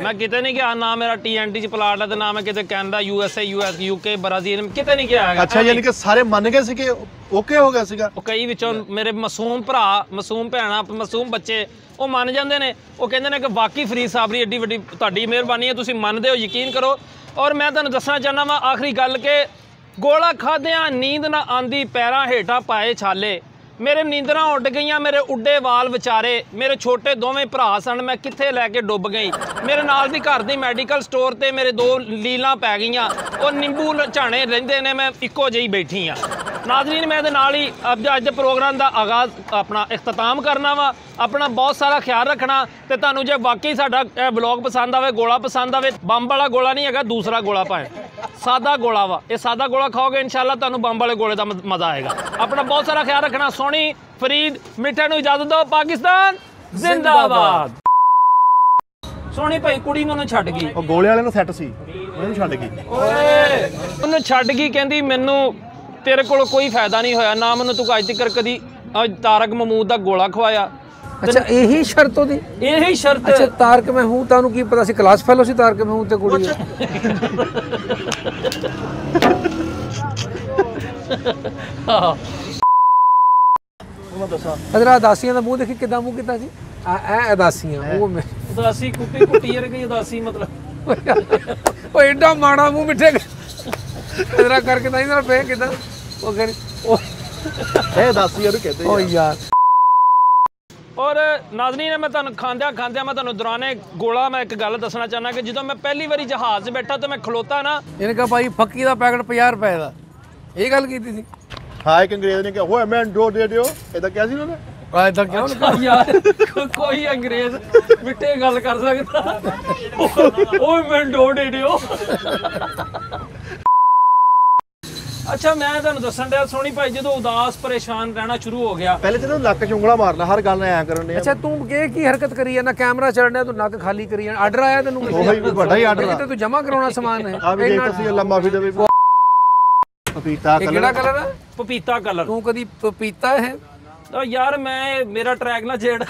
ਮੈਂ ਕਿਤੇ ਨਹੀਂ ਗਿਆ ਨਾ ਮੇਰਾ ਟੀਐਨਟੀ ਚ ਪਲਾਟ ਹੈ ਤੇ ਨਾ ਮੈਂ ਕਿਤੇ Canada USA US UK Brazil ਕਿਤੇ ਨਹੀਂ ਗਿਆ ਹੈਗਾ। ਅੱਛਾ ਯਾਨੀ ਕਿ ਸਾਰੇ ਮੰਨ ਗਏ ਸੀ ਕਿ ਓਕੇ ਹੋ ਗਿਆ ਸੀਗਾ? ਉਹ ਕਈ ਵਿੱਚੋਂ ਮੇਰੇ ਮਾਸੂਮ ਭਰਾ ਮਾਸੂਮ ਭੈਣਾਂ ਮਾਸੂਮ ਬੱਚੇ ਉਹ ਮੰਨ ਜਾਂਦੇ ਨੇ। ਉਹ ਕਹਿੰਦੇ ਨੇ ਕਿ ਵਾਕਈ ਫਰੀਦ ਸਾਬਰੀ ਏਡੀ ਵੱਡੀ ਤੁਹਾਡੀ ਮਿਹਰਬਾਨੀ ਹੈ ਤੁਸੀਂ ਮੰਨਦੇ ਹੋ ਯਕੀਨ ਕਰੋ। ਔਰ ਮੈਂ ਤੁਹਾਨੂੰ ਦੱਸਣਾ ਚਾਹੁੰਦਾ ਵਾਂ ਆਖਰੀ ਗੱਲ ਕਿ ਗੋਲਾ ਖਾਦਿਆਂ ਨੀਂਦ ਨਾ ਆਂਦੀ ਪੈਰਾਂ ਹੇਠਾਂ ਪਾਏ ਛਾਲੇ। ਮੇਰੇ ਨੀਂਦਰਾਂ ਉੱਡ ਗਈਆਂ, ਮੇਰੇ ਉੱਡੇ ਵਾਲ ਵਿਚਾਰੇ, ਮੇਰੇ ਛੋਟੇ ਦੋਵੇਂ ਭਰਾ ਸਨ, ਮੈਂ ਕਿੱਥੇ ਲੈ ਕੇ ਡੁੱਬ ਗਈ? ਮੇਰੇ ਨਾਲ ਦੀ ਘਰ ਦੀ ਮੈਡੀਕਲ ਸਟੋਰ ਤੇ ਮੇਰੇ ਦੋ ਲੀਲਾਂ ਪੈ ਗਈਆਂ, ਉਹ ਨਿੰਬੂ ਝਾਣੇ ਰਹਿੰਦੇ ਨੇ, ਮੈਂ ਇੱਕੋ ਜਿਹੀ ਬੈਠੀ ਆ। ਨਾਜ਼ਰੀਨ ਮੈਂ ਇਹਦੇ ਨਾਲ ਹੀ ਅੱਜ ਅੱਜ ਦੇ ਪ੍ਰੋਗਰਾਮ ਦਾ ਆਗਾਜ਼ ਆਪਣਾ ਇਖਤਤਾਮ ਕਰਨਾ ਵਾ। ਆਪਣਾ ਬਹੁਤ ਸਾਰਾ ਖਿਆਲ ਰੱਖਣਾ ਤੇ ਤੁਹਾਨੂੰ ਜੇ ਵਾਕਈ ਸਾਡਾ ਇਹ ਵਲੌਗ ਪਸੰਦ ਆਵੇ ਗੋਲਾ ਪਸੰਦ ਆਵੇ ਬੰਬ ਵਾਲਾ ਗੋਲਾ ਨਹੀਂ ਹੈਗਾ ਦੂਸਰਾ ਗੋਲਾ ਭਾਵੇਂ। ਸਾਦਾ ਗੋਲਾ ਵਾ। ਇਹ ਸਾਦਾ ਗੋਲਾ ਖਾਓਗੇ ਇਨਸ਼ਾਅੱਲਾ ਤੁਹਾਨੂੰ ਬੰਬ ਵਾਲੇ ਗੋਲੇ ਦਾ ਮਜ਼ਾ ਆਏਗਾ। ਆਪਣਾ ਬਹੁਤ ਸਾਰਾ ਖਿਆਲ ਰੱਖਣਾ। ਸੋਹਣੀ ਫਰੀਦ ਮਿੱਠਾ ਨੂੰ ਇਜਾਜ਼ਤ ਦਿਓ। ਪਾਕਿਸਤਾਨ ਜ਼ਿੰਦਾਬਾਦ। ਸੋਹਣੀ ਭਾਈ ਕੁੜੀ ਮੈਨੂੰ ਛੱਡ ਗਈ। ਉਹ ਗੋਲੇ ਵਾਲੇ ਨੂੰ ਸੈੱਟ ਸੀ। ਉਹਨੂੰ ਛੱਡ ਗਈ। ਓਏ! ਉਹਨੂੰ ਛੱਡ ਗਈ ਕਹਿੰਦੀ ਮੈਨੂੰ ਤੇਰੇ ਕੋਲ ਕੋਈ ਫਾਇਦਾ ਨਹੀਂ ਹੋਇਆ ਨਾ ਮੈਨੂੰ ਤੂੰ ਅੱਜ ਤੱਕ ਕਦੀ ਤਾਰਕ ਮਮੂਦ ਦਾ ਗੋਲਾ ਖਵਾਇਆ। ਅੱਛਾ ਇਹੀ ਸ਼ਰਤ ਉਹਦੀ? ਇਹੀ ਸ਼ਰਤ। ਅੱਛਾ ਤਾਰਕ ਮੈਂ ਹੂੰ ਤੁਹਾਨੂੰ ਕੀ ਪਤਾ ਸੀ ਕਲਾਸ ਫੈਲੋ ਸੀ ਤਾਰਕ ਮੈਂ ਹੂੰ ਤੇ ਕੁੜੀ ਹੈ। ਦੱਸਾਂ ਅਦਰਾ ਅਦਾਸੀਆਂ ਦਾ ਮੂੰਹ ਦੇਖੀ ਕਿਦਾਂ ਮੂੰਹ ਕੀਤਾ ਸੀ? ਆ ਐ ਅਦਾਸੀਆਂ ਉਹ ਮੈਂ ਉਦਾਸੀ ਕੁੱਟੀ ਕੁੱਟੀ ਵਰਗੀ ਉਦਾਸੀ ਮਤਲਬ। ਉਹ ਐਡਾ ਮਾੜਾ ਮੂੰਹ ਮਿੱਠੇ ਅਦਰਾ ਕਰਕੇ ਤਾਂ ਇਹਨਾਂ ਪਏ ਕਿਦਾਂ ਉਹ ਕਰ ਉਹ ਇਹ ਦੱਸੀ ਉਹਨੂੰ ਕਹਿੰਦੇ ਉਹ ਯਾਰ। ਔਰ ਨਾਜ਼ਰੀਨ ਮੈਂ ਤੁਹਾਨੂੰ ਖਾਂਦਿਆਂ ਖਾਂਦਿਆਂ ਮੈਂ ਤੁਹਾਨੂੰ ਦੌਰਾਨੇ ਗੋਲਾ ਮੈਂ ਇੱਕ ਗੱਲ ਦੱਸਣਾ ਚਾਹੁੰਦਾ ਕਿ ਜਦੋਂ ਮੈਂ ਪਹਿਲੀ ਵਾਰੀ ਜਹਾਜ਼ 'ਚ ਬੈਠਾ ਤਾਂ ਮੈਂ ਖਲੋਤਾ ਨਾ। ਇਹਨੇ ਕਹਾ ਭਾਈ ਫੱਕੀ ਦਾ ਪੈਕਟ 50 ਰੁਪਏ ਦਾ। ਇਹ ਗੱਲ ਕੀਤੀ ਸੀ। ਹਾਂ ਇੱਕ ਅੰਗਰੇਜ਼ ਨੇ ਕਿਹਾ ਹੋਏ ਮੈਂ ਦੋ ਦੇ ਦਿਓ। ਇਹਦਾ ਕਿਹਾ ਸੀ ਉਹਨੇ। ਆ ਇਦਾਂ ਕਿਉਂ ਯਾਰ ਕੋਈ ਅੰਗਰੇਜ਼ ਮਿੱਟੇ ਗੱਲ ਕਰ ਸਕਦਾ। ਓਏ ਮੈਂ ਡੋਡੇ ਦਿਓ। ਅੱਛਾ ਮੈਂ ਤੁਹਾਨੂੰ ਦੱਸਣ ਡਿਆ ਸੋਹਣੀ ਭਾਈ ਜਦੋਂ ਉਦਾਸ ਪਰੇਸ਼ਾਨ ਰਹਿਣਾ ਸ਼ੁਰੂ ਹੋ ਗਿਆ। ਪਹਿਲੇ ਤੇ ਲੱਕ ਚ ਉਂਗਲਾ ਮਾਰਨਾ ਹਰ ਗੱਲ ਐ ਕਰਨ ਦੇ ਅੱਛਾ ਤੂੰ ਇਹ ਕੀ ਹਰਕਤ ਕਰੀ ਜਾਂਦਾ? ਕੈਮਰਾ ਰਿਹਾ ਤੂੰ ਨੱਕ ਖਾਲੀ ਕਰੀ ਜਾਂਦਾ। ਆਰਡਰ ਆਇਆ ਤੈਨੂੰ ਉਹ ਹੀ ਵੱਡਾ ਹੀ ਆਰਡਰ ਕਿਤੇ ਤੂੰ ਜਮਾ ਕਰਾਉਣਾ ਸਮਾਨ ਹੈ। ਆ ਵੀ ਦੇਖ ਤੁਸੀਂ ਅੱਲਾ ਮਾਫੀ ਦੇਵੇ। ਪਪੀਤਾ ਇਹ ਕਿਹੜਾ ਕਲਰ ਕਲਰ ਹੈ? ਪਪੀਤਾ ਕਲਰ। ਤੂੰ ਕਦੀ ਪਪੀਤਾ ਹੈ? ਤਾਂ ਯਾਰ ਮੈਂ ਮੇਰਾ ਟਰੈਕ ਨਾ ਛੇੜ।